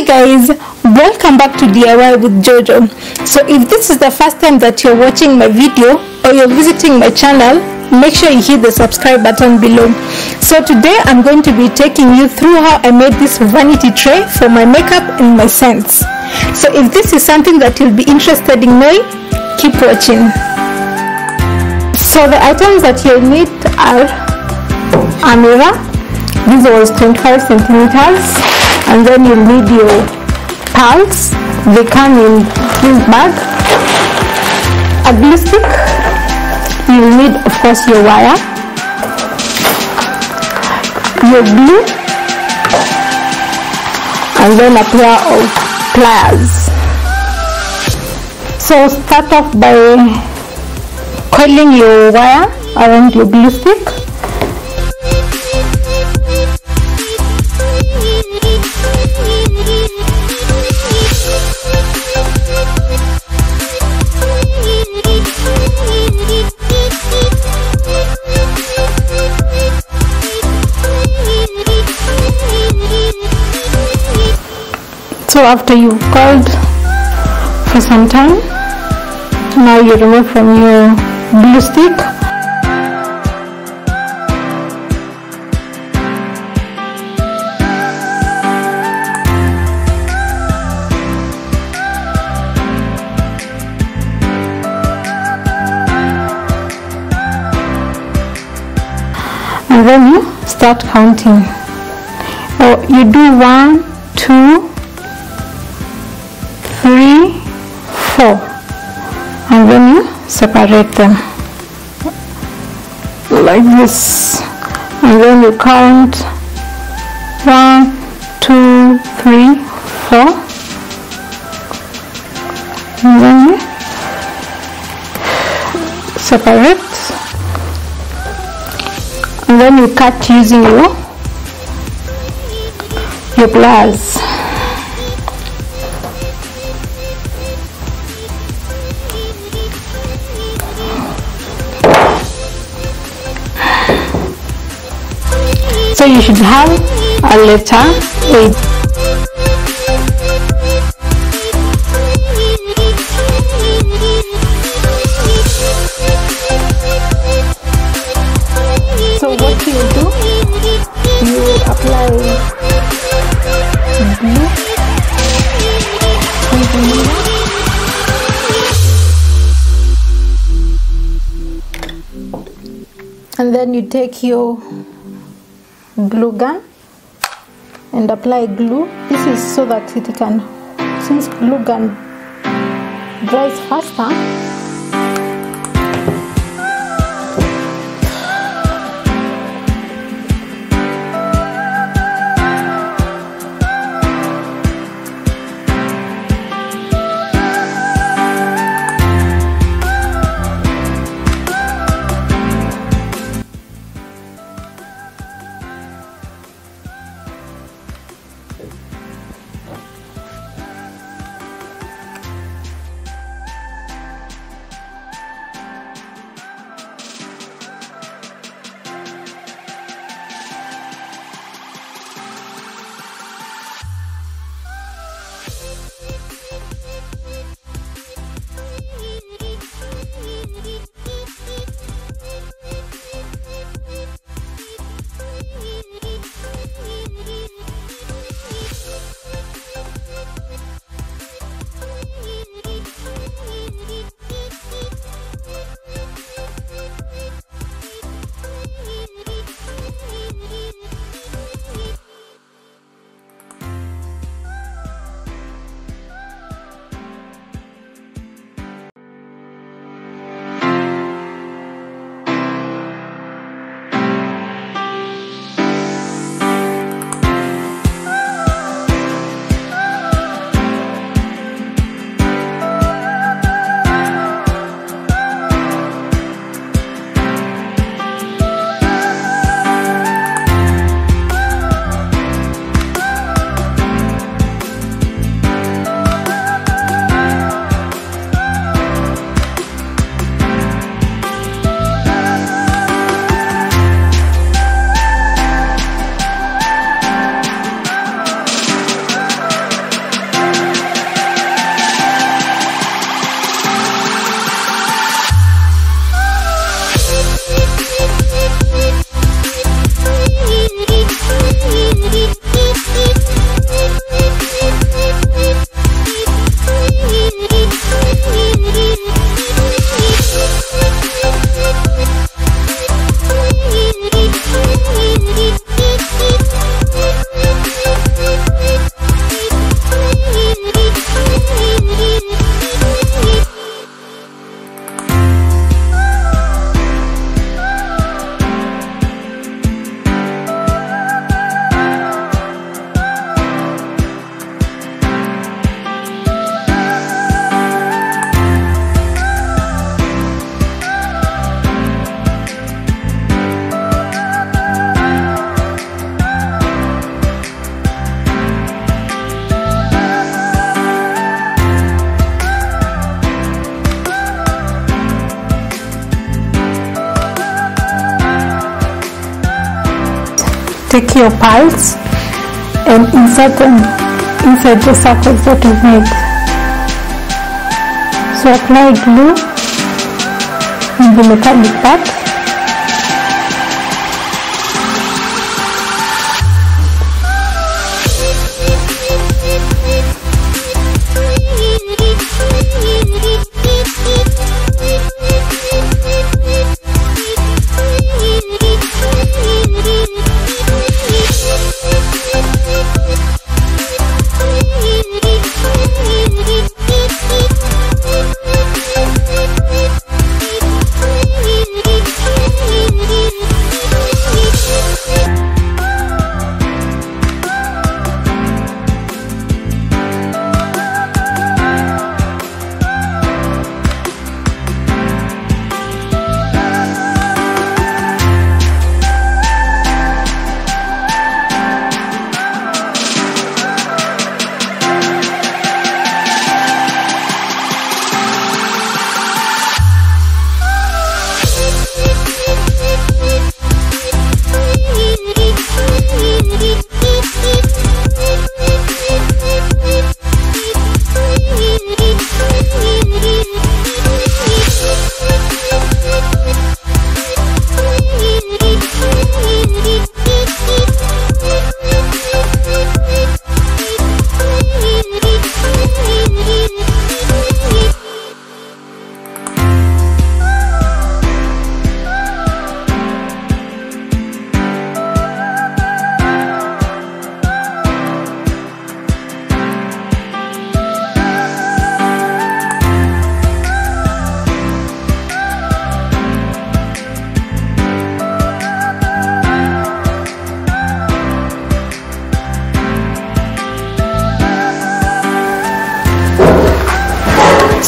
Hi guys, welcome back to DIY with Jojo. So if this is the first time that you're watching my video or you're visiting my channel, make sure you hit the subscribe button below. So today I'm going to be taking you through how I made this vanity tray for my makeup and my scents. So if this is something that you'll be interested in knowing, keep watching. So the items that you'll need are a mirror, this was 25 centimeters, and then you'll need your pants, they come in this bag, a glue stick, you'll need of course your wire, your glue, and then a pair of pliers. So start off by coiling your wire around your glue stick so after you've coiled for some time now you remove from your glue stick. And then you start counting. Or you do one two separate them. Like this. And then you count one two three four. And then separate. And then you cut using your your pliers so you should have a letter with so what you do? You apply. With and then you take your glue gun and apply glue. This is so that it can since glue gun dries faster take your pearls and insert them inside the circles that we've made. So apply glue in the metallic part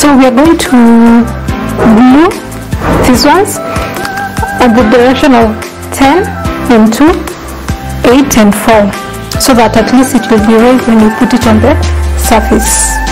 so we are going to glue these ones at the direction of 10 and 2 8 and 4 so that at least it will be raised when you put it on the surface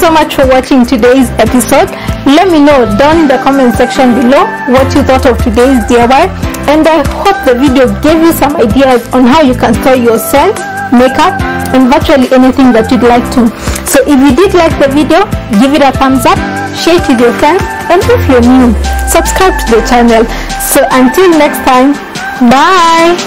so much for watching today's episode. Let me know down in the comment section below what you thought of today's DIY and I hope the video gave you some ideas on how you can store your scents, makeup and virtually anything that you'd like to. So if you did like the video, give it a thumbs up, share it with your friends and if you're new, subscribe to the channel. So until next time, bye!